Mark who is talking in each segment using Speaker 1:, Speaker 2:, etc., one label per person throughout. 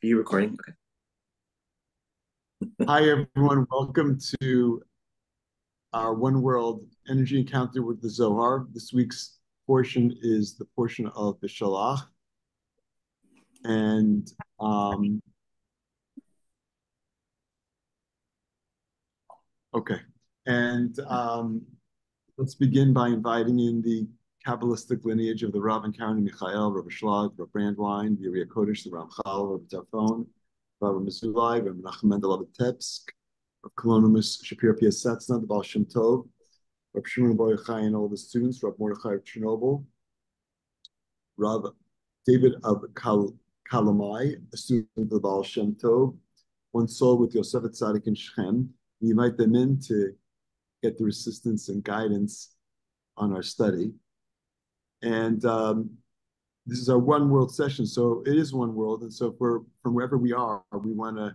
Speaker 1: Are you recording? Okay.
Speaker 2: Hi, everyone. Welcome to our One World Energy Encounter with the Zohar. This week's portion is the portion of the Beshalach. And um, okay. And um, let's begin by inviting in the Kabbalistic lineage of the Rav and Karen Michael, Rav Ashlag, Rav Brandwein, the Uriah Kodesh, the Ramchal, Rav Tafon, Rav Mizulai, Rav Menachem Mendel Tepsk, Rav Kolonimus Shapir Piasetzna, the Baal Shem Tov, Rav Shimon Bar Yochai and all the students, Rav Mordechai of Chernobyl, Rav David of Kal Kalamai, a student of the Baal Shem Tov, one soul with Yosef Tzadik and Shechem. We invite them in to get their assistance and guidance on our study. And um, this is our one world session, so it is one world. And so for from wherever we are, we want to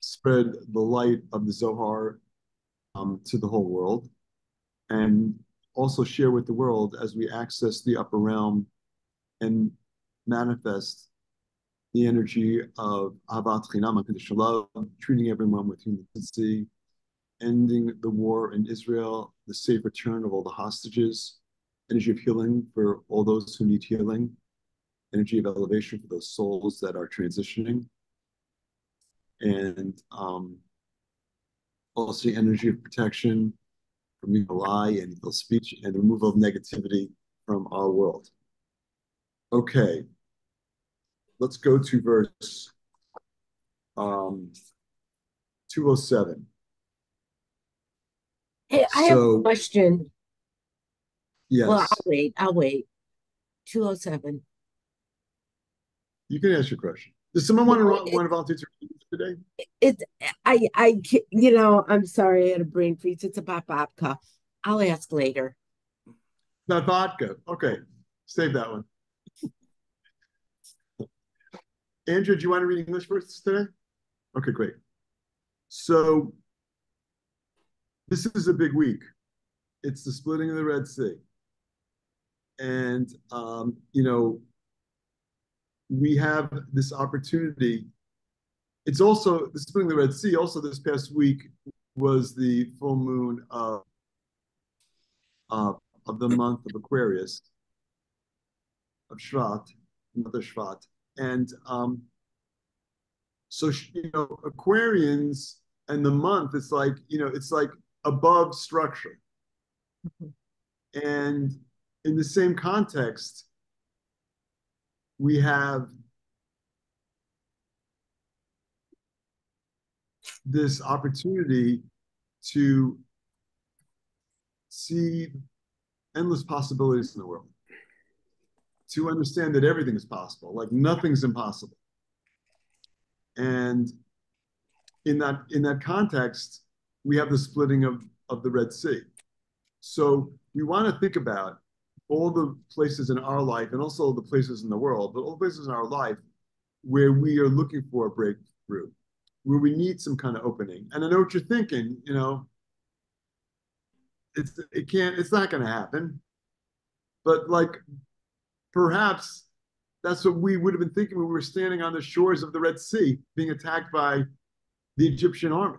Speaker 2: spread the light of the Zohar um, to the whole world, and also share with the world as we access the upper realm and manifest the energy of Ahavat Chinam Shalom, treating everyone with humanity, ending the war in Israel, the safe return of all the hostages, energy of healing for all those who need healing, energy of elevation for those souls that are transitioning, and um, also energy of protection from evil eye and evil speech and the removal of negativity from our world. Okay, let's go to verse um, 207.
Speaker 3: Hey, I so, have a question.
Speaker 2: Yes.
Speaker 3: Well, I'll wait. I'll wait. 207.
Speaker 2: You can ask your question. Does someone want to, want to volunteer today?
Speaker 3: It's I, I, you know, I'm sorry, I had a brain freeze. It's about vodka. I'll ask later.
Speaker 2: Not vodka. Okay, save that one. Andrew, do you want to read English first today? Okay, great. So this is a big week. It's the splitting of the Red Sea and um, you know we have this opportunity. It's also the splitting the red sea also this past week was the full moon of uh, of the month of aquarius of shvat mother shvat. And um, so you know aquarians and the month it's like you know it's like above structure. Mm-hmm. and in the same context, we have this opportunity to see endless possibilities in the world, to understand that everything is possible, like nothing's impossible. And in that in that context, we have the splitting of, of the Red Sea. So we want to think about all the places in our life and also the places in the world, but all the places in our life where we are looking for a breakthrough, where we need some kind of opening. And I know what you're thinking, you know, it's it can't, it's not gonna happen. But like perhaps that's what we would have been thinking when we were standing on the shores of the Red Sea, being attacked by the Egyptian army.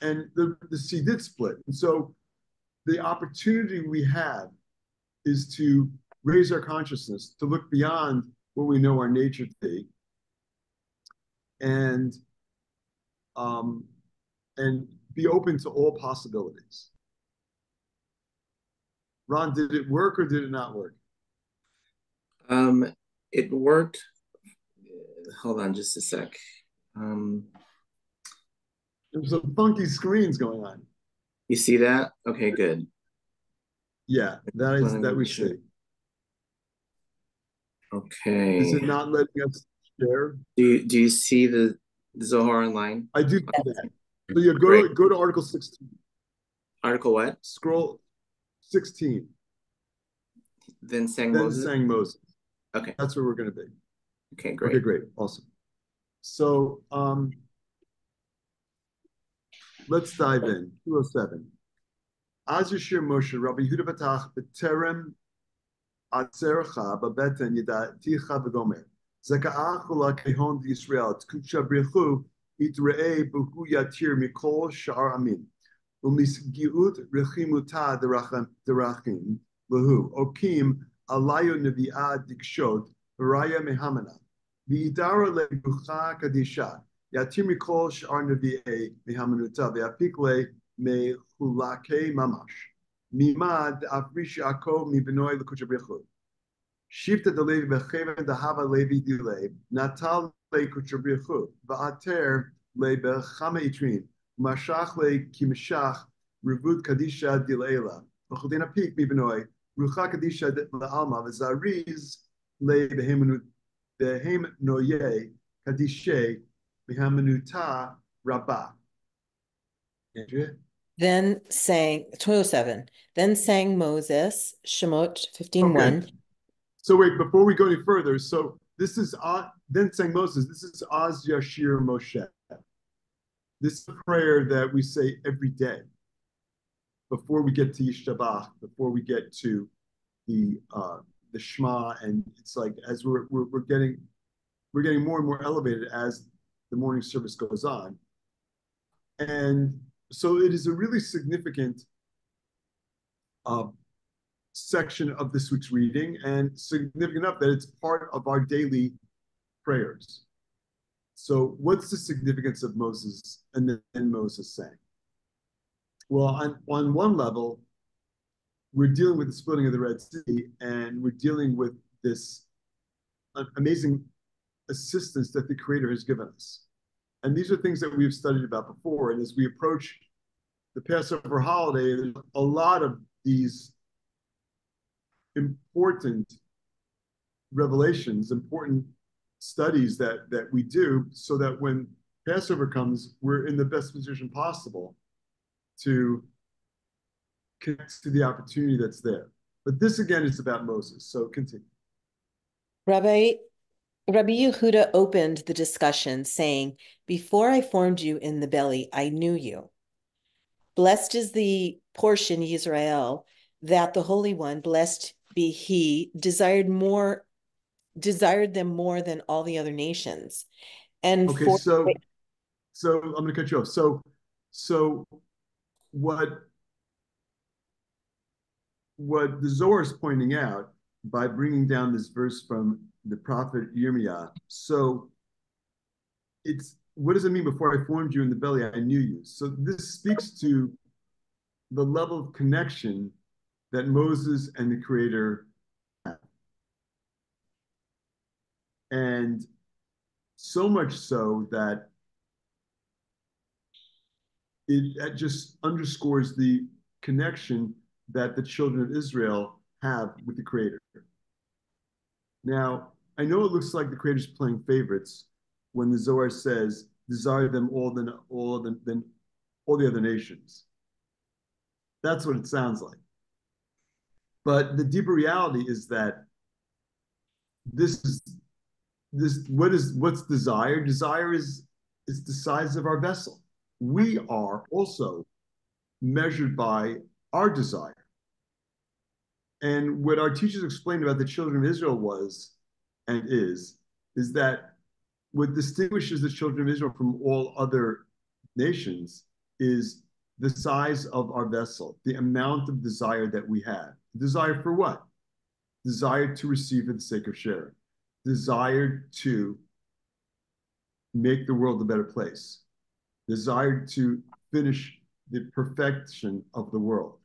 Speaker 2: And the, the sea did split. And so the opportunity we have is to raise our consciousness, to look beyond what we know our nature to be, and um, and be open to all possibilities. Ron, did it work or did it not work?
Speaker 1: Um, it worked. Hold on just a sec. Um,
Speaker 2: There's some funky screens going on.
Speaker 1: You see that? Okay, good.
Speaker 2: Yeah, that is that we see.
Speaker 1: Okay.
Speaker 2: Is it not letting us share?
Speaker 1: Do you do you see the, Zohar online?
Speaker 2: I do see that. So yeah, go Great. to go to Article 16.
Speaker 1: Article what?
Speaker 2: Scroll 16.
Speaker 1: Then sang
Speaker 2: then
Speaker 1: Moses.
Speaker 2: sang Moses.
Speaker 1: Okay.
Speaker 2: That's where we're gonna be.
Speaker 1: Okay, great.
Speaker 2: Okay, great. Awesome. So um let's dive in. 207. Az Yashir Moshe, Rabbi Yehuda Batach, B'terem Atzercha, Babeten Yidaticha V'gomer. Zaka'achula kehon Yisrael, tkucha brichu, itra'e buhu yatir mikol sha'ar amin. Umisgiut rechimuta derachim, lahu, okim alayo nevi'ah dikshot, Raya Mehamana. V'idara lebucha kadisha. Yatir mikol sh'ar nevi'e mehamanuta. V'apik le mehulake mamash. Mimad afrish Yaakov mibnoi lekuchabrichu. Shifta de levi becheven dahava levi dile. Natal le kuchabrichu. Va'ater le bechama itrin. Mashach le kimshach. Revut kadisha dileila. V'chodin apik mibnoi. Rucha kadisha le'alma. V'zariz le behem noye kadishe behamenuta rabbah. Andrea?
Speaker 4: Then sang 207. Then sang Moses, Shemot 15:1.
Speaker 2: Okay. So wait, before we go any further, so this is uh, then sang Moses. This is Az Yashir Moshe. This is a prayer that we say every day before we get to Yishtabach, before we get to the uh, the Shema, and it's like as we're, we're we're getting we're getting more and more elevated as the morning service goes on, and so it is a really significant uh, section of this week's reading, and significant enough that it's part of our daily prayers. So, what's the significance of Moses and then Moses saying? Well, on, on one level, we're dealing with the splitting of the Red Sea, and we're dealing with this amazing assistance that the Creator has given us. And these are things that we've studied about before. And as we approach the Passover holiday, there's a lot of these important revelations, important studies that that we do, so that when Passover comes, we're in the best position possible to connect to the opportunity that's there. But this again is about Moses. So continue.
Speaker 4: Rabbi Rabbi Yehuda opened the discussion saying, Before I formed you in the belly, I knew you. Blessed is the portion, Yisrael, that the Holy One, blessed be he, desired more, desired them more than all the other nations. And
Speaker 2: Okay,
Speaker 4: for-
Speaker 2: so so I'm gonna cut you off. So so what what the Zohar is pointing out by bringing down this verse from the prophet Yirmiyah. So it's what does it mean before I formed you in the belly, I knew you? So this speaks to the level of connection that Moses and the Creator have. And so much so that it, it just underscores the connection that the children of Israel have with the Creator. Now, I know it looks like the Creator's playing favorites when the Zohar says, "Desire them all than all than, than all the other nations." That's what it sounds like. But the deeper reality is that this is this what is what's desire? Desire is is the size of our vessel. We are also measured by our desire. And what our teachers explained about the children of Israel was and is, is that what distinguishes the children of Israel from all other nations is the size of our vessel, the amount of desire that we have. Desire for what? Desire to receive for the sake of sharing, desire to make the world a better place, desire to finish the perfection of the world.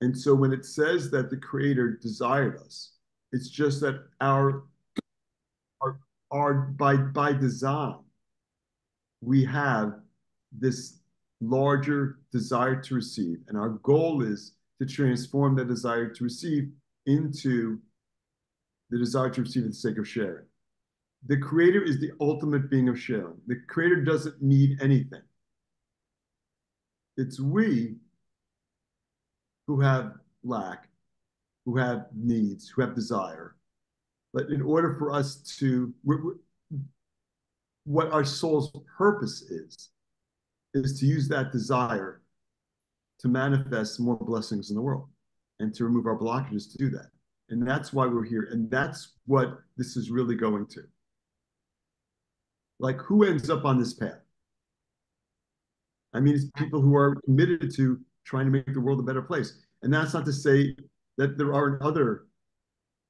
Speaker 2: And so when it says that the Creator desired us, it's just that our, our by, by design, we have this larger desire to receive. And our goal is to transform that desire to receive into the desire to receive for the sake of sharing. The Creator is the ultimate being of sharing. The Creator doesn't need anything. It's we who have lack, who have needs, who have desire. But in order for us to, we're, we're, what our soul's purpose is, is to use that desire to manifest more blessings in the world and to remove our blockages to do that. And that's why we're here. And that's what this is really going to. like who ends up on this path? I mean, it's people who are committed to trying to make the world a better place. And that's not to say that there aren't other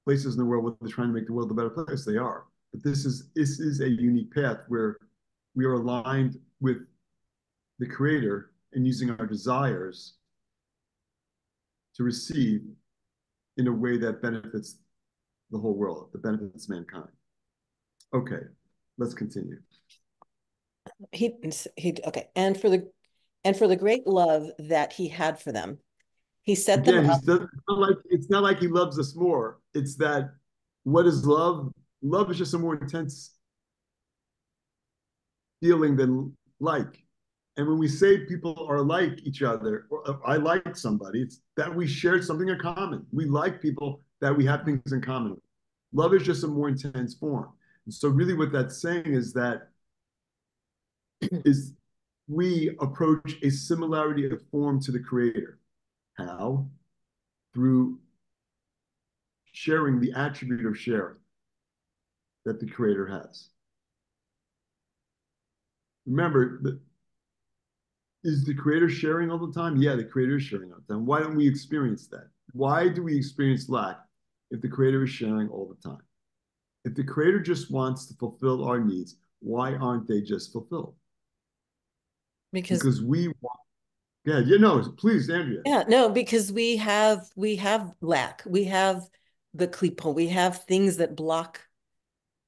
Speaker 2: places in the world where they're trying to make the world a better place. They are. But this is this is a unique path where we are aligned with the creator and using our desires to receive in a way that benefits the whole world, that benefits mankind. Okay, let's continue.
Speaker 4: He he okay, and for the and for the great love that he had for them, he set them
Speaker 2: Again,
Speaker 4: up.
Speaker 2: he's not like it's not like he loves us more. It's that what is love? Love is just a more intense feeling than like. And when we say people are like each other, or uh, I like somebody, it's that we shared something in common. We like people that we have things in common with. Love is just a more intense form. And so really what that's saying is that is we approach a similarity of form to the creator. How? Through sharing the attribute of sharing that the creator has. Remember, the, is the creator sharing all the time? Yeah, the creator is sharing all the time. Why don't we experience that? Why do we experience lack if the creator is sharing all the time? If the creator just wants to fulfill our needs, why aren't they just fulfilled?
Speaker 4: because
Speaker 2: Because we want, yeah, you know, please, Andrea.
Speaker 4: yeah no because we have we have lack we have the klipo we have things that block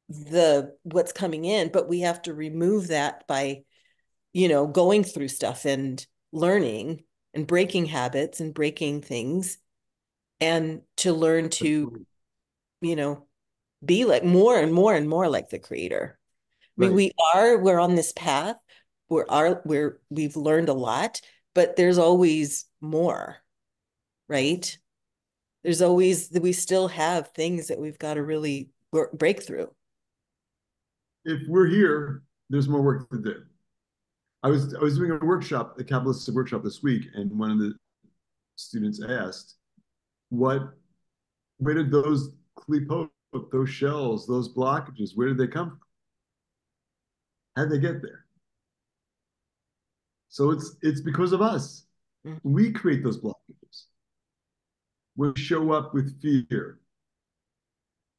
Speaker 4: the what's coming in but we have to remove that by you know going through stuff and learning and breaking habits and breaking things and to learn to you know be like more and more and more like the creator I mean,
Speaker 2: Right.
Speaker 4: we are, we're on this path. We're are, we're, we've learned a lot, but there's always more, right? There's always, that we still have things that we've got to really work, break through.
Speaker 2: if we're here, there's more work to do. I was I was doing a workshop, a Kabbalistic workshop this week, and one of the students asked, "What? Where did those klipot, those shells, those blockages? Where did they come from? How did they get there?" So it's it's because of us.
Speaker 4: Mhm.
Speaker 2: We create those blockages. When we show up with fear,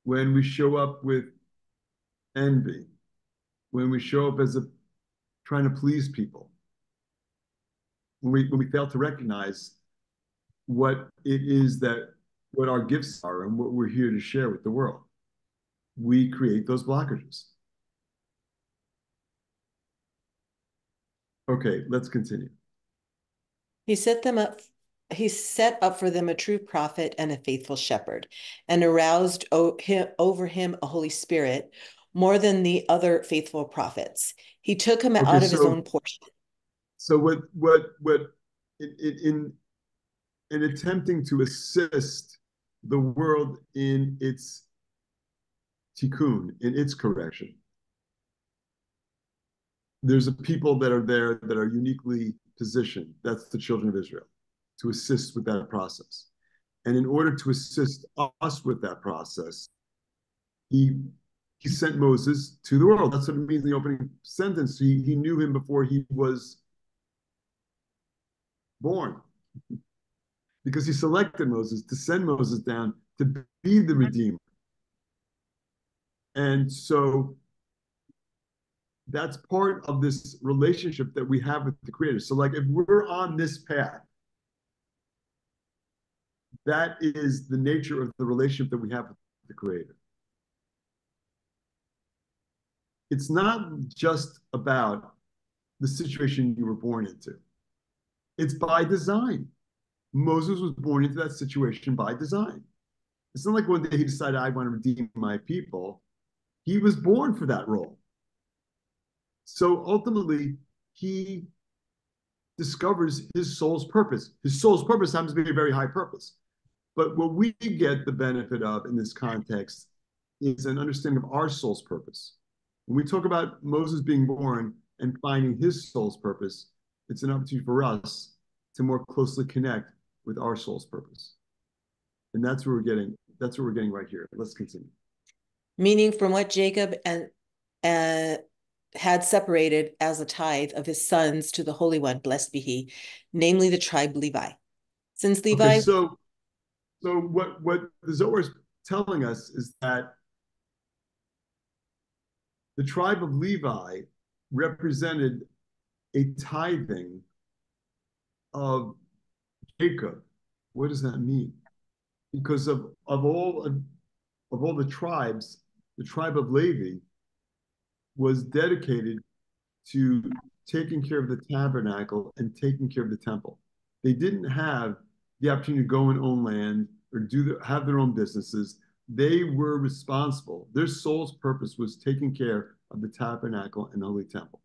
Speaker 2: when we show up with envy, when we show up as a trying to please people, when we when we fail to recognize what it is that what our gifts are and what we're here to share with the world, we create those blockages. Okay, let's continue.
Speaker 4: He set them up, he set up for them a true prophet and a faithful shepherd, and aroused o- him, over him a Holy Spirit more than the other faithful prophets. He took him
Speaker 2: Okay,
Speaker 4: out of his own portion.
Speaker 2: So what what what in in in attempting to assist the world in its tikkun, in its correction, there's a people that are there that are uniquely positioned. That's the children of Israel to assist with that process. And in order to assist us with that process, he he sent Moses to the world. That's what it means in the opening sentence. He he knew him before he was born because he selected Moses to send Moses down to be the Redeemer. And so that's part of this relationship that we have with the Creator. So, like, if we're on this path, that is the nature of the relationship that we have with the Creator. It's not just about the situation you were born into. It's by design. Moses was born into that situation by design. It's not like one day he decided, I want to redeem my people. He was born for that role. So ultimately, he discovers his soul's purpose. His soul's purpose happens to be a very high purpose. But what we get the benefit of in this context is an understanding of our soul's purpose. When we talk about Moses being born and finding his soul's purpose, it's an opportunity for us to more closely connect with our soul's purpose. And that's what we're getting. That's what we're getting right here. Let's continue.
Speaker 4: Meaning from what Jacob and uh, had separated as a tithe of his sons to the Holy One, blessed be he, namely the tribe Levi. Since Levi,
Speaker 2: Okay, so, so what, what the Zohar is telling us is that the tribe of Levi represented a tithing of Jacob. What does that mean? Because of, of all of, of all the tribes, the tribe of Levi was dedicated to taking care of the tabernacle and taking care of the temple. They didn't have the opportunity to go and own land or do the, have their own businesses. They were responsible. Their soul's purpose was taking care of the tabernacle and the holy temple.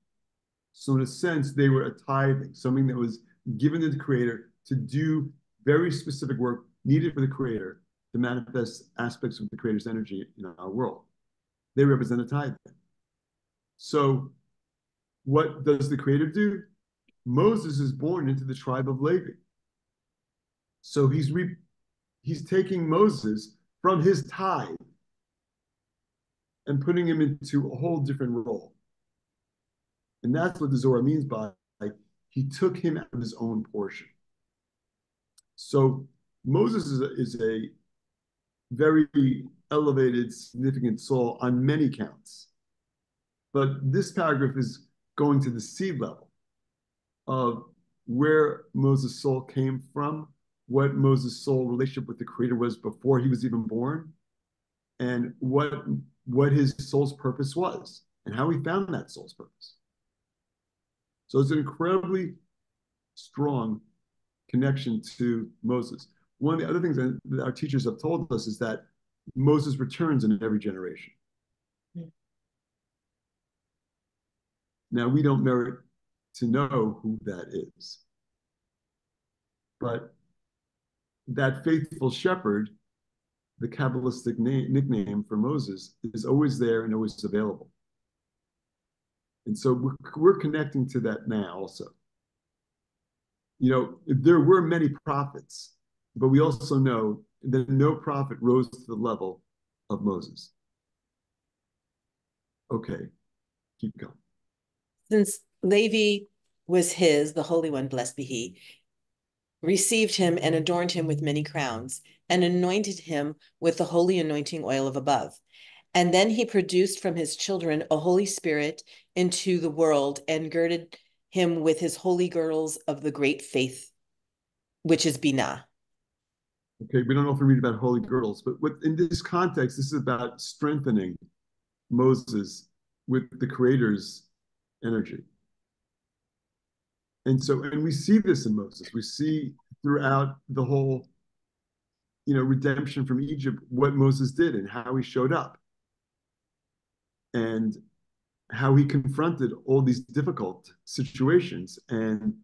Speaker 2: So in a sense, they were a tithing, something that was given to the creator to do very specific work needed for the creator to manifest aspects of the creator's energy in our world. They represent a tithing. So what does the creator do? Moses is born into the tribe of Levi. So he's re- he's taking Moses from his tithe and putting him into a whole different role. And that's what the Zohar means by like, he took him out of his own portion. So Moses is a, is a very elevated, significant soul on many counts. But this paragraph is going to the seed level of where Moses' soul came from, what Moses' soul relationship with the Creator was before he was even born, and what what his soul's purpose was, and how he found that soul's purpose. So it's an incredibly strong connection to Moses. One of the other things that our teachers have told us is that Moses returns in every generation.
Speaker 4: Yeah.
Speaker 2: Now, we don't merit to know who that is. But that faithful shepherd, the Kabbalistic name, nickname for Moses, is always there and always available. And so we're, we're connecting to that now also. You know, there were many prophets, but we also know that no prophet rose to the level of Moses. Okay, keep going.
Speaker 4: since Levi was his, the Holy One, blessed be he, received him and adorned him with many crowns, and anointed him with the holy anointing oil of above. And then he produced from his children a Holy Spirit into the world and girded him with his holy girdles of the great faith, which is Binah.
Speaker 2: Okay, we don't often read about holy girdles, but in this context, this is about strengthening Moses with the Creator's energy. And so, and we see this in Moses. We see throughout the whole, you know, redemption from Egypt, what Moses did and how he showed up. And how he confronted all these difficult situations and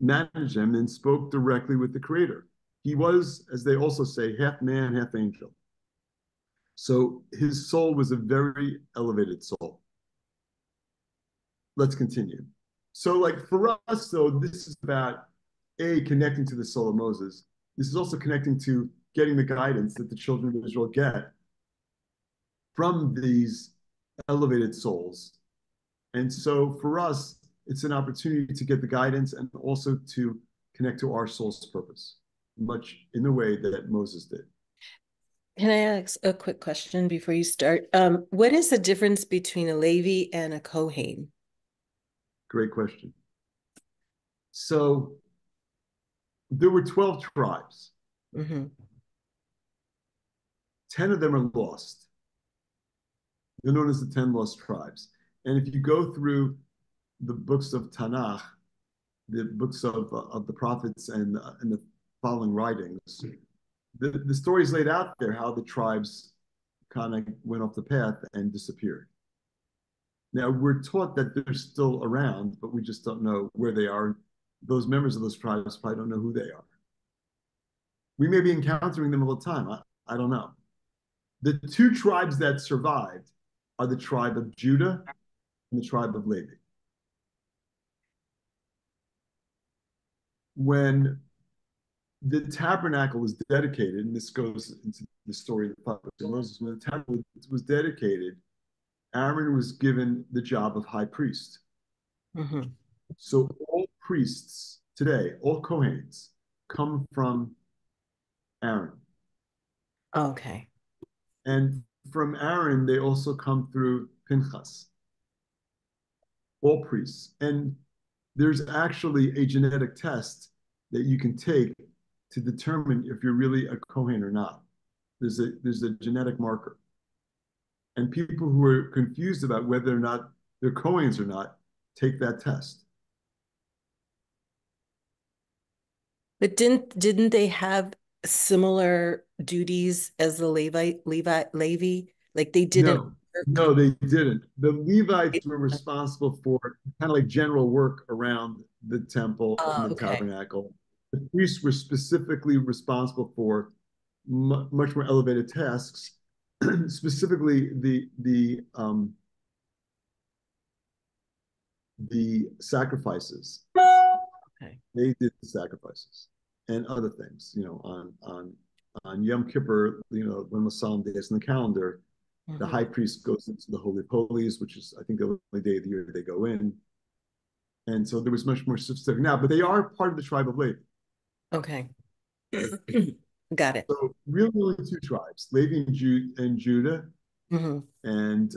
Speaker 2: managed them and spoke directly with the creator. He was, as they also say, half man, half angel. So his soul was a very elevated soul. Let's continue. So, like for us, though, this is about A, connecting to the soul of Moses. This is also connecting to getting the guidance that the children of Israel get from these elevated souls. And so for us, it's an opportunity to get the guidance and also to connect to our soul's purpose, much in the way that Moses did.
Speaker 4: Can I ask a quick question before you start? Um, what is the difference between a Levi and a Kohen?
Speaker 2: Great question. So there were 12 tribes.
Speaker 4: Mm-hmm.
Speaker 2: 10 of them are lost. They're known as the 10 lost tribes. And if you go through the books of Tanakh, the books of, uh, of the prophets and, uh, and the following writings, the, the story is laid out there how the tribes kind of went off the path and disappeared. Now we're taught that they're still around, but we just don't know where they are. Those members of those tribes probably don't know who they are. We may be encountering them all the time. I, I don't know. The two tribes that survived are the tribe of Judah and the tribe of Levi. When the tabernacle was dedicated, and this goes into the story of the prophet Moses, when the tabernacle was dedicated Aaron was given the job of high priest.
Speaker 4: Mhm.
Speaker 2: So all priests today, all Kohens, come from Aaron.
Speaker 4: Okay.
Speaker 2: And from Aaron, they also come through Pinchas. All priests. And there's actually a genetic test that you can take to determine if you're really a Kohen or not. There's a there's a genetic marker. And people who are confused about whether or not they're Kohens or not take that test.
Speaker 4: But didn't didn't they have similar duties as the Levi Levi Levi? Like they didn't
Speaker 2: No, no, they didn't. The Levites were responsible for kind of like general work around the temple
Speaker 4: Oh,
Speaker 2: and the
Speaker 4: okay.
Speaker 2: tabernacle. The priests were specifically responsible for much more elevated tasks, specifically the the um, the sacrifices.
Speaker 4: Okay.
Speaker 2: They did the sacrifices and other things. You know, on on on Yom Kippur, you know, when the solemn days in the calendar, the
Speaker 4: Mhm.
Speaker 2: high priest goes into the holy of holies, which is I think the only day of the year they go in. And so there was much more specific now, but they are part of the tribe of Levi.
Speaker 4: Okay. Got it.
Speaker 2: So really only two tribes, Levi and, Ju- and Judah,
Speaker 4: Mhm.
Speaker 2: and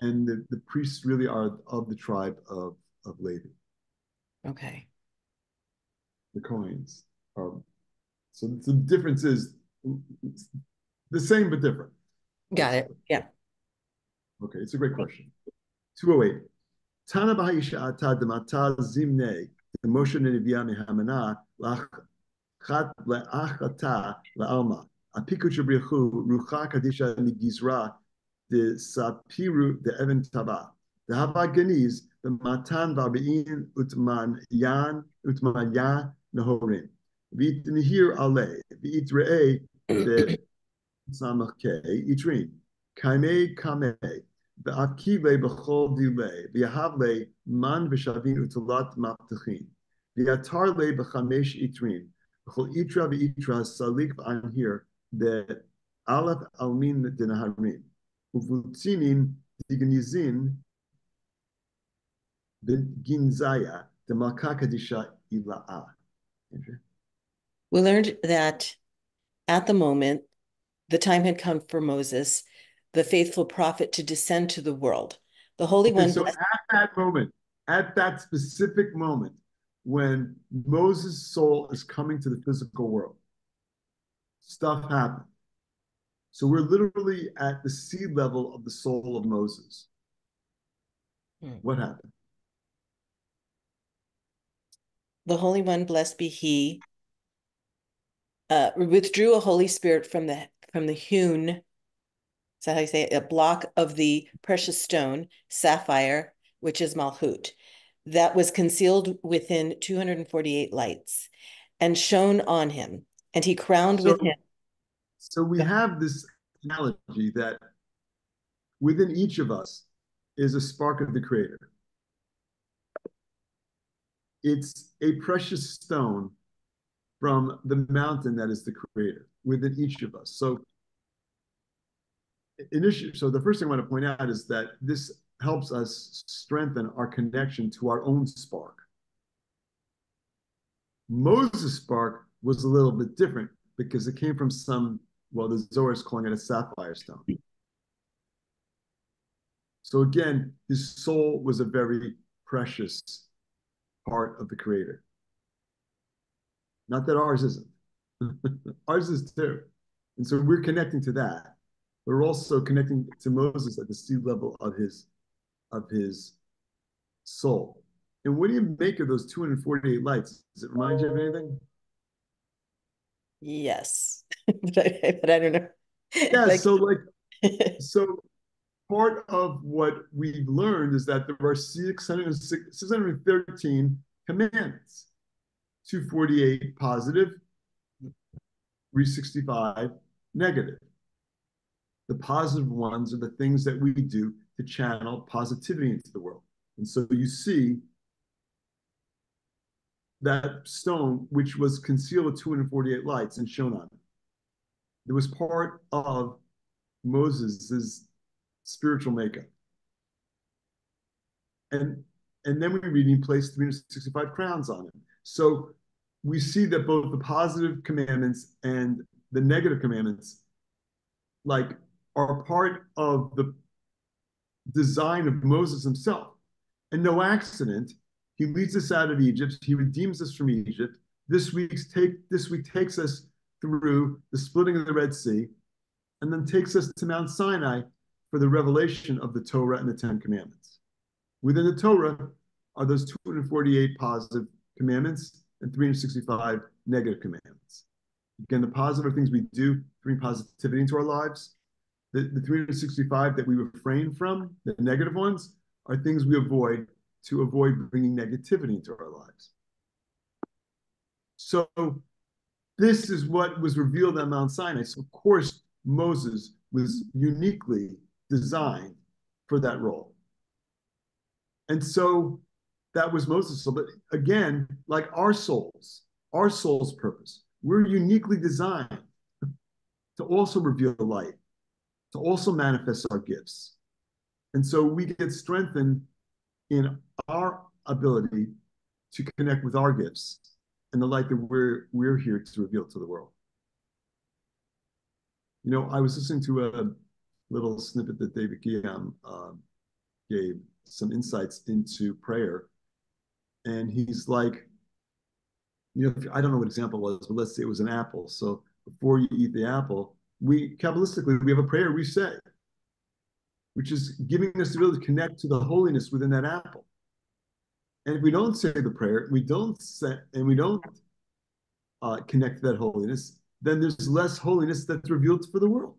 Speaker 2: and the, the priests really are of the tribe of, of Levi.
Speaker 4: Okay.
Speaker 2: The Kohens are so the difference is the same but different.
Speaker 4: Got it. Yeah.
Speaker 2: Okay, it's a great question. 208. Tana b'ha'isha ata demata zimne Moshe Neviah mehamana lachat le'achata le'alma. Apiku shebrichu rucha kadisha migizra de sapiru de even taba. The haba geniz the matan v'arbein utman yan utman ya nahorim. V'it nihir ale v'it re'e de samach ke itrin. Kaime kame V'akive b'chol dile, v'yahavle man v'shavin utulat maptachin, v'yatar le b'chamesh itrin, itra v'itra salik v'anhir, v'alaf almin denaharim, dignizin v'ginzaya, the malka kadisha ila'a.
Speaker 4: We learned that at the moment, the time had come for Moses, the faithful prophet, to descend to the world. The Holy
Speaker 2: Okay,
Speaker 4: One,
Speaker 2: so at that moment, at that specific moment, when Moses' soul is coming to the physical world, stuff happened. So we're literally at the seed level of the soul of Moses.
Speaker 4: Hmm.
Speaker 2: What happened?
Speaker 4: the Holy One, blessed be He, uh, withdrew a Holy Spirit from the from the hewn. Is that how you say it? A block of the precious stone, sapphire, which is Malchut, that was concealed within 248 lights, and shone on him, and he crowned with him.
Speaker 2: So we have this analogy that within each of us is a spark of the Creator. It's a precious stone from the mountain that is the Creator within each of us. So, initially, so the first thing I want to point out is that this helps us strengthen our connection to our own spark. Moses' spark was a little bit different because it came from some, well, the Zohar is calling it a sapphire stone. So again, his soul was a very precious part of the Creator. Not that ours isn't. ours is too. And so we're connecting to that. We're also connecting to Moses at the seed level of his of his soul. And what do you make of those 248 lights? Does it remind you of anything?
Speaker 4: Yes, but I, but I don't know.
Speaker 2: Yeah,
Speaker 4: Like-
Speaker 2: so like so part of what we've learned is that there are 606 613 commandments 248 positive 365 negative the positive ones are the things that we do to channel positivity into the world and so you see that stone which was concealed with 248 lights and shone on it it was part of Moses' spiritual makeup. And and then we read he placed 365 crowns on him. So we see that both the positive commandments and the negative commandments like are part of the design of Moses himself. And no accident, he leads us out of Egypt, he redeems us from Egypt. This week's take this week takes us through the splitting of the Red Sea, and then takes us to Mount Sinai for the revelation of the Torah and the Ten Commandments. Within the Torah are those 248 positive commandments and 365 negative commandments. Again, the positive are things we do bring positivity into our lives. The, the 365 that we refrain from, the negative ones, are things we avoid to avoid bringing negativity into our lives. So this is what was revealed on Mount Sinai. So of course, Moses was uniquely designed for that role. And so that was Moses'. But again, like our souls, our soul's purpose, we're uniquely designed to also reveal the light, to also manifest our gifts. And so we get strengthened in our ability to connect with our gifts and the light that we're we're here to reveal to the world. You know, I was listening to a little snippet that David Ghiyam um, gave some insights into prayer, and he's like, you know, I don't know what example was, but let's say it was an apple. So before you eat the apple, we kabbalistically we have a prayer we say, which is giving us the ability to connect to the holiness within that apple. And if we don't say the prayer, we don't say, and we don't uh, connect to that holiness, then there's less holiness that's revealed for the world.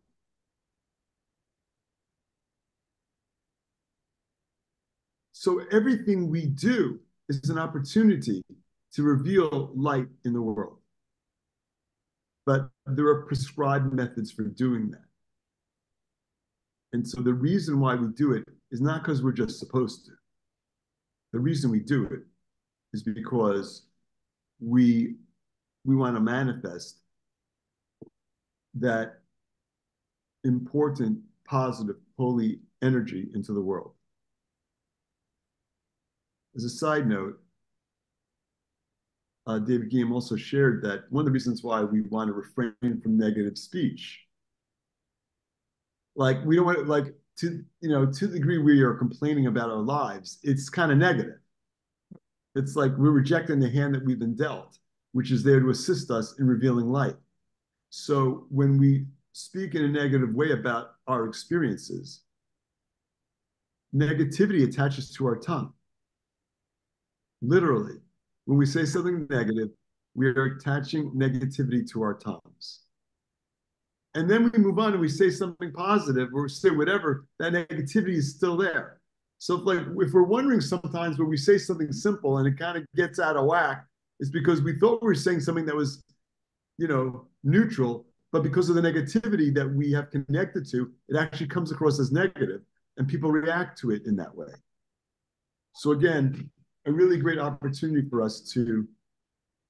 Speaker 2: So everything we do is an opportunity to reveal light in the world. But there are prescribed methods for doing that. And so the reason why we do it is not because we're just supposed to. The reason we do it is because we we want to manifest that important, positive, holy energy into the world. As a side note, uh, David Ghiyam also shared that one of the reasons why we want to refrain from negative speech, like we don't want to, like to you know to the degree we are complaining about our lives, it's kind of negative. It's like we're rejecting the hand that we've been dealt, which is there to assist us in revealing light. So when we speak in a negative way about our experiences, negativity attaches to our tongue. Literally, when we say something negative, we are attaching negativity to our tongues. And then we move on and we say something positive or say whatever, that negativity is still there. So if like if we're wondering sometimes when we say something simple and it kind of gets out of whack, it's because we thought we were saying something that was, you know, neutral, but because of the negativity that we have connected to, it actually comes across as negative and people react to it in that way. So again, a really great opportunity for us to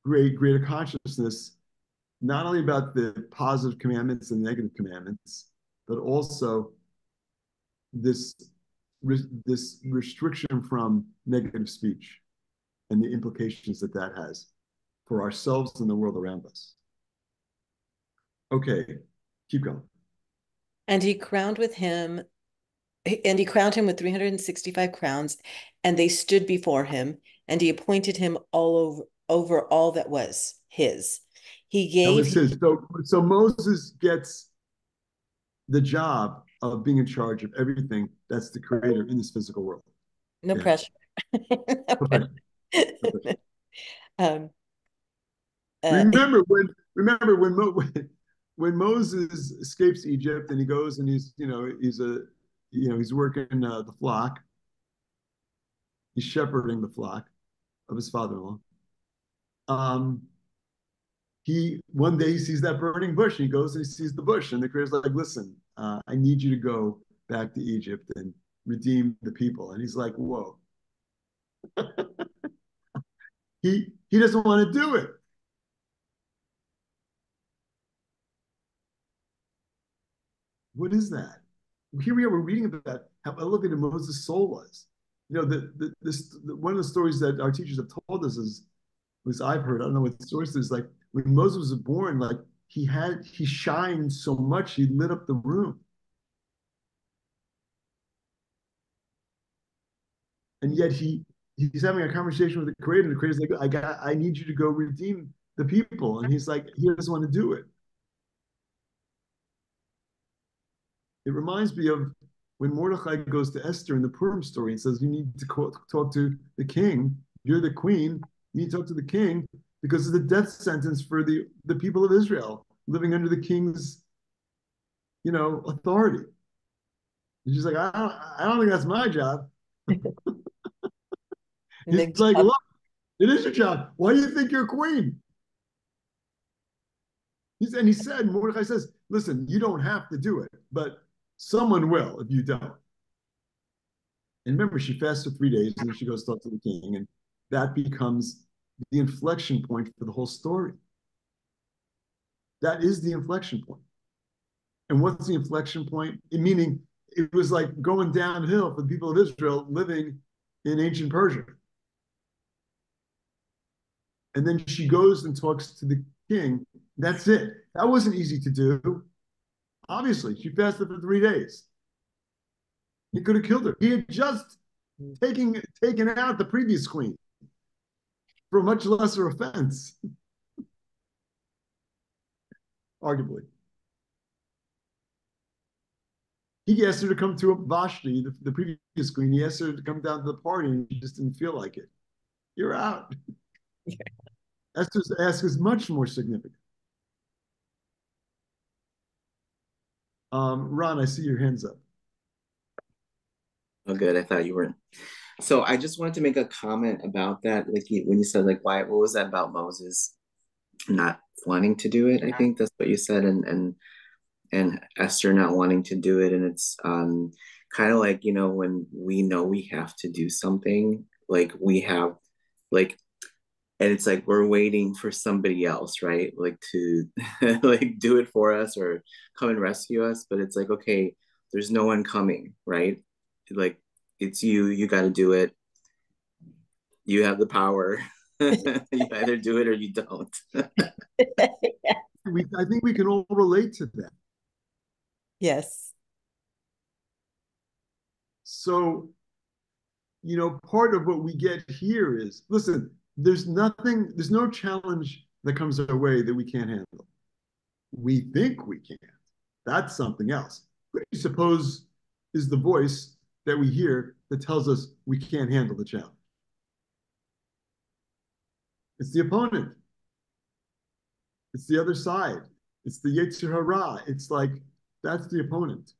Speaker 2: create greater consciousness, not only about the positive commandments and negative commandments, but also this this restriction from negative speech and the implications that that has for ourselves and the world around us. Okay, keep going.
Speaker 4: And he crowned with him, and he crowned him with 365 crowns, and they stood before him, and he appointed him all over over all that was his. He gave
Speaker 2: his. So, so Moses gets the job of being in charge of everything that's the creator in this physical world.
Speaker 4: No yeah. pressure. no pressure.
Speaker 2: um, uh, remember when remember when, Mo, when when Moses escapes Egypt and he goes and he's you know he's a you know he's working uh, the flock he's shepherding the flock of his father-in-law um he one day he sees that burning bush and he goes and he sees the bush and the creator's like listen uh, I need you to go back to Egypt and redeem the people and he's like whoa he he doesn't want to do it What is that? Here we are, we're reading about how elevated Moses' soul was. You know, the, the this the, one of the stories that our teachers have told us is, was I've heard. I don't know what the source is. Like when Moses was born, like he had he shined so much he lit up the room. And yet he he's having a conversation with the creator. and The creator's like, I got I need you to go redeem the people. And he's like, he doesn't want to do it. It reminds me of when Mordechai goes to Esther in the Purim story and says, You need to talk to the king. You're the queen. You need to talk to the king because of the death sentence for the, the people of Israel living under the king's, you know, authority. And she's like, I don't, I don't think that's my job. He's like, look, it is your job. Why do you think you're queen? He's, and he said, Mordecai says, listen, you don't have to do it, but someone will if you don't. And remember, she fasts for three days and then she goes talk to the king, and that becomes the inflection point for the whole story. That is the inflection point. And what's the inflection point? Meaning, it was like going downhill for the people of Israel living in ancient Persia. And then she goes and talks to the king. That's it. That wasn't easy to do. Obviously, she fasted for three days. He could have killed her. He had just taken taken out the previous queen for a much lesser offense, arguably. He asked her to come to Vashti, the, the previous queen. He asked her to come down to the party, and she just didn't feel like it. You're out. Yeah. Esther's ask is much more significant. Um, Ron, I see your hands up.
Speaker 1: Oh, good. I thought you weren't. So I just wanted to make a comment about that. Like when you said, like, why? What was that about Moses not wanting to do it? I think that's what you said, and and and Esther not wanting to do it, and it's um kind of like you know when we know we have to do something, like we have, like and it's like we're waiting for somebody else right? Like to like do it for us or come and rescue us but it's like okay there's no one coming right? Like it's you you got to do it. You have the power. You either do it or you don't.
Speaker 2: We, i think we can all relate to that.
Speaker 4: Yes.
Speaker 2: So you know part of what we get here is listen there's nothing, there's no challenge that comes our way that we can't handle. We think we can. That's something else. Who do you suppose is the voice that we hear that tells us we can't handle the challenge? It's the opponent. It's the other side. It's the Yetzer Hara. It's like, that's the opponent.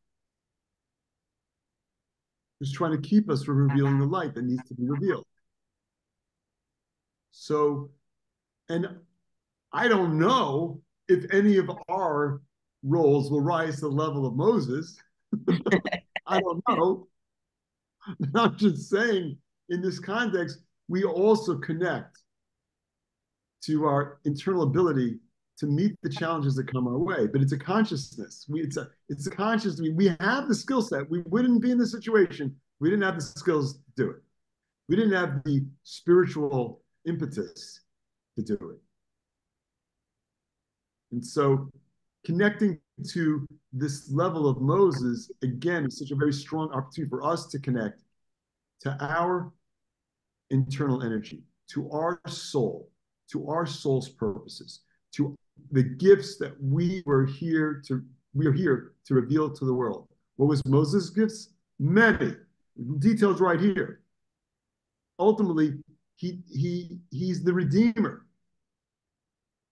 Speaker 2: Who's trying to keep us from revealing the light that needs to be revealed. So, and I don't know if any of our roles will rise to the level of Moses. I don't know. I'm just saying, in this context, we also connect to our internal ability to meet the challenges that come our way. But it's a consciousness. We, it's a it's a consciousness. We, we have the skill set. We wouldn't be in this situation. We didn't have the skills to do it. We didn't have the spiritual impetus to do it. And so connecting to this level of Moses, again, is such a very strong opportunity for us to connect to our internal energy, to our soul, to our soul's purposes, to the gifts that we were here to we are here to reveal to the world. What was Moses' gifts? Many. Details right here. Ultimately, he he he's the redeemer.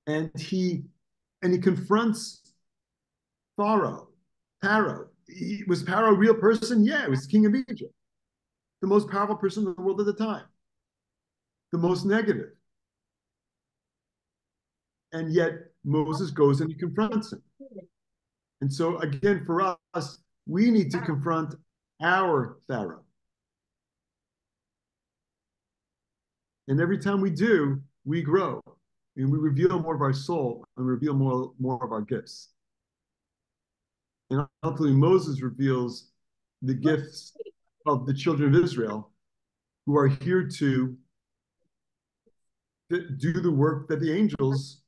Speaker 2: And he and he confronts pharaoh pharaoh. He, was pharaoh a real person? Yeah he was king of egypt. The most powerful person in the world at the time. The most negative. And yet moses goes and he confronts him. And so again for us we need to confront our pharaoh And every time we do, we grow and we reveal more of our soul and reveal more, more of our gifts. And ultimately, Moses reveals the gifts of the children of Israel who are here to do the work that the angels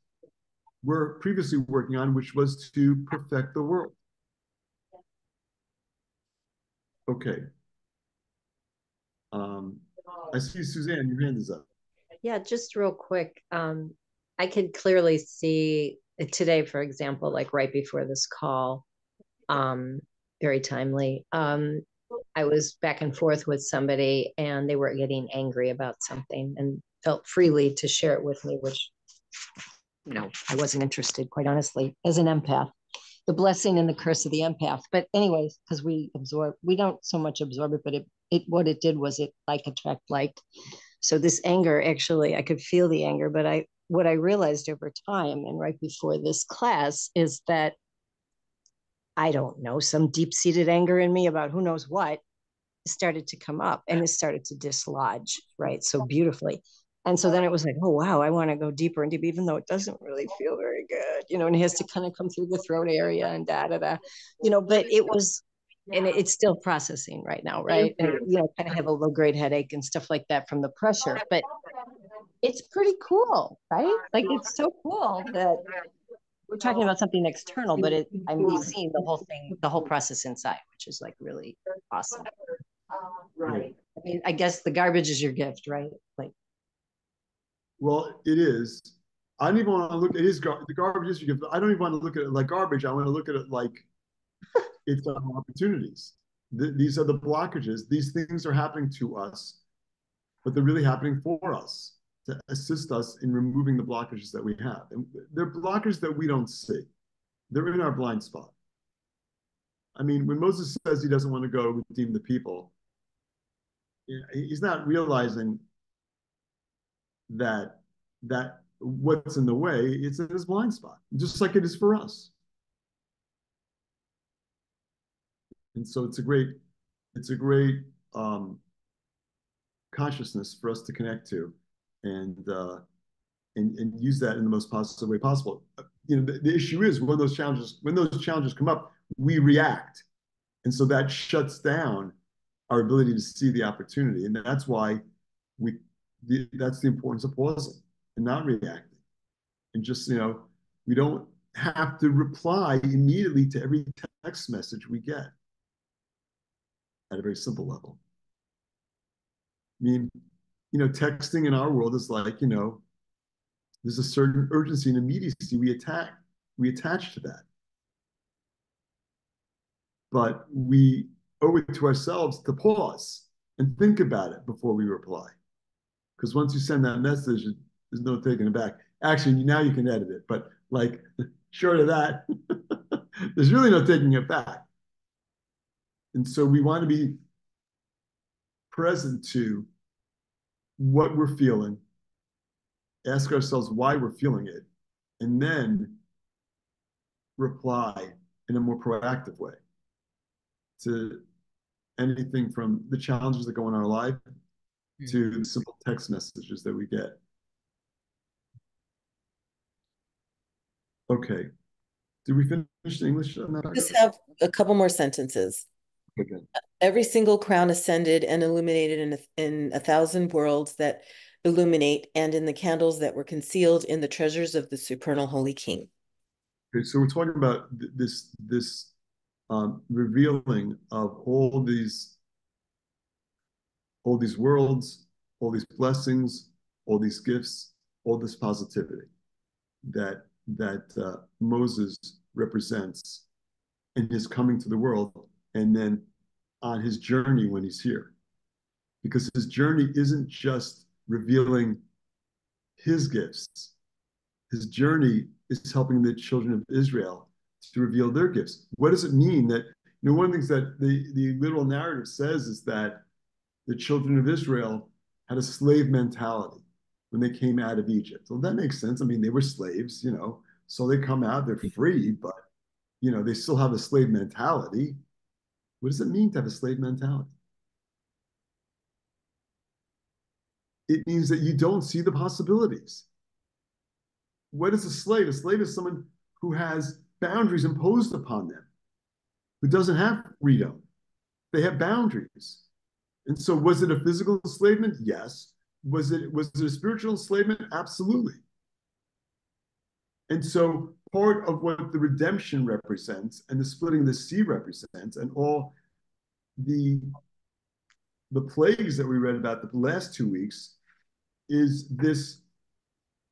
Speaker 2: were previously working on, which was to perfect the world. Okay. Um, I see Suzanne, your hand is up.
Speaker 5: Yeah, just real quick. Um, I could clearly see today, for example, like right before this call, um, very timely. Um, I was back and forth with somebody and they were getting angry about something and felt freely to share it with me, which, you know, I wasn't interested, quite honestly, as an empath. The blessing and the curse of the empath. But anyways, because we absorb, we don't so much absorb it, but it, it what it did was it like attract like. So this anger, actually, I could feel the anger, but I what I realized over time and right before this class is that I don't know, some deep seated anger in me about who knows what started to come up and it started to dislodge, right? So beautifully. And so then it was like, oh, wow, I want to go deeper and deeper, even though it doesn't really feel very good, you know, and it has to kind of come through the throat area and da da da, you know, but it was, and it's still processing right now, right? And, you know, kind of have a low grade headache and stuff like that from the pressure. But it's pretty cool, right? Like it's so cool that we're talking about something external, but it, I'm seeing the whole thing, the whole process inside, which is like really awesome. Right. I mean, I guess the garbage is your gift, right? Like,
Speaker 2: well, it is. I don't even want to look at his gar- the garbage is your gift. I don't even want to look at it like garbage. I want to look at it like it's opportunities. Th- these are the blockages. These things are happening to us, but they're really happening for us to assist us in removing the blockages that we have. And they're blockers that we don't see. They're in our blind spot. I mean, when Moses says he doesn't want to go redeem the people, he's not realizing that that what's in the way, it's in his blind spot, just like it is for us. And so it's a great, it's a great um, consciousness for us to connect to and uh, and and use that in the most positive way possible. You know, the, the issue is when those challenges when those challenges come up, we react, and so that shuts down our ability to see the opportunity, and that's why we the, that's the importance of pausing and not reacting, and just you know we don't have to reply immediately to every text message we get at a very simple level. I mean, you know, texting in our world is like, you know, there's a certain urgency and immediacy we attack, we attach to that. But we owe it to ourselves to pause and think about it before we reply. Because once you send that message, there's no taking it back. Actually, now you can edit it, but like short of that, there's really no taking it back. And so we want to be present to what we're feeling, ask ourselves why we're feeling it, and then reply in a more proactive way to anything from the challenges that go on in our life to the simple text messages that we get. Okay. Did we finish the English on that?
Speaker 4: Just have a couple more sentences. Every single crown ascended and illuminated in a, in a thousand worlds that illuminate, and in the candles that were concealed in the treasures of the supernal Holy King.
Speaker 2: Okay, so we're talking about th- this this um, revealing of all these all these worlds, all these blessings, all these gifts, all this positivity that that uh, Moses represents in his coming to the world, and then on his journey when he's here. Because his journey isn't just revealing his gifts, his journey is helping the children of Israel to reveal their gifts. What does it mean that, you know, one of the things that the, the literal narrative says is that the children of Israel had a slave mentality when they came out of Egypt. Well, that makes sense. I mean, they were slaves, you know, so they come out, they're free, but, you know, they still have a slave mentality. What does it mean to have a slave mentality? It means that you don't see the possibilities. What is a slave? A slave is someone who has boundaries imposed upon them, who doesn't have freedom. They have boundaries. And so was it a physical enslavement? Yes. Was it was it a spiritual enslavement? Absolutely. And so part of what the redemption represents and the splitting the sea represents and all the the plagues that we read about the last two weeks is this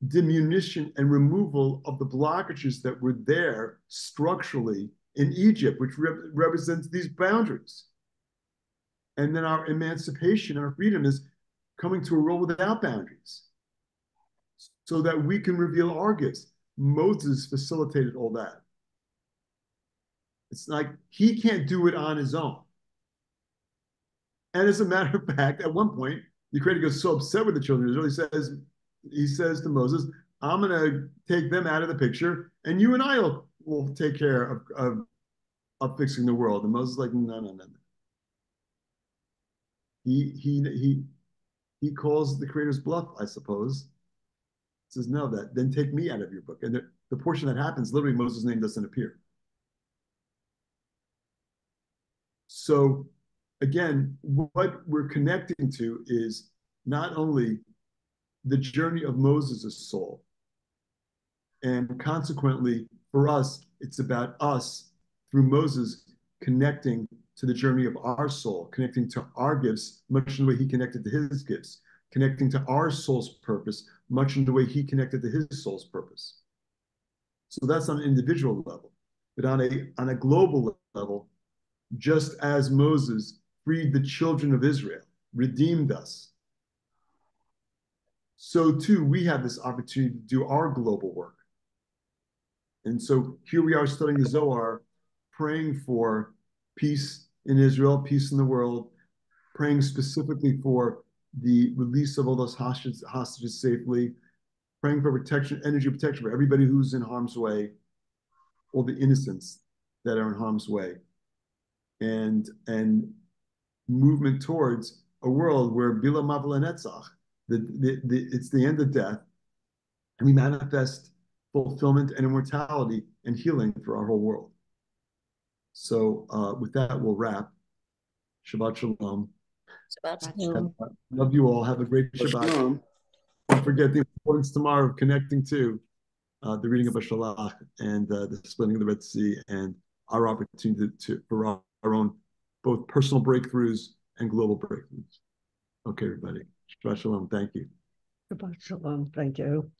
Speaker 2: diminution and removal of the blockages that were there structurally in Egypt, which rep represents these boundaries. And then our emancipation, our freedom is coming to a world without boundaries so that we can reveal our gifts. Moses facilitated all that. It's like he can't do it on his own. And as a matter of fact, at one point, the creator goes so upset with the children Israel, he says, he says to Moses, I'm going to take them out of the picture, and you and I will, will take care of, of, of fixing the world. And Moses is like, no, no, no, no. He, he, he, he calls the creator's bluff, I suppose. Says, no, that then take me out of your book. And the, the portion that happens, literally Moses' name doesn't appear. So again, what we're connecting to is not only the journey of Moses' soul, and consequently, for us, it's about us through Moses connecting to the journey of our soul, connecting to our gifts, much in the way he connected to his gifts, connecting to our soul's purpose, much in the way he connected to his soul's purpose. So that's on an individual level. But on a, on a global level, just as Moses freed the children of Israel, redeemed us, so too we have this opportunity to do our global work. And so here we are studying the Zohar, praying for peace in Israel, peace in the world, praying specifically for the release of all those hostages, hostages safely, praying for protection, energy protection for everybody who's in harm's way, all the innocents that are in harm's way, and and movement towards a world where bila mavel netzach, the, the, the, it's the end of death, and we manifest fulfillment and immortality and healing for our whole world. So uh, with that, we'll wrap. Shabbat shalom.
Speaker 5: Shabbat shalom.
Speaker 2: Love you all. Have a great Shabbat.
Speaker 1: Shalom.
Speaker 2: Don't forget the importance tomorrow of connecting to uh, the reading of Beshalach and uh, the splitting of the Red Sea and our opportunity to, to for our, our own both personal breakthroughs and global breakthroughs. Okay, everybody. Shabbat shalom. Thank you.
Speaker 6: Shabbat shalom. Thank you.